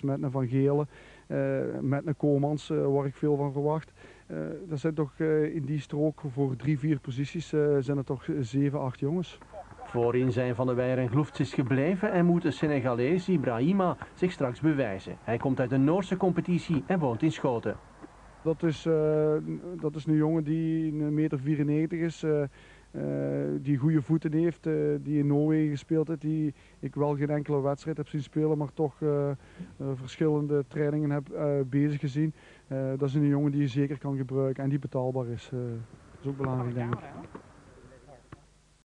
Met een Van Gelen, met een Komans, waar ik veel van verwacht. dat zijn toch in die strook voor drie, vier posities zijn er toch zeven, acht jongens. Voorin zijn Van der Weijer en Gloefts gebleven en moet de Senegalees Ibrahima zich straks bewijzen. Hij komt uit de Noorse competitie en woont in Schoten. Dat is, uh, dat is een jongen die een meter 94 is, uh, uh, die goede voeten heeft, die in Noorwegen gespeeld heeft, die ik wel geen enkele wedstrijd heb zien spelen, maar toch verschillende trainingen heb bezig gezien. dat is een jongen die je zeker kan gebruiken en die betaalbaar is. dat is ook belangrijk denk ik.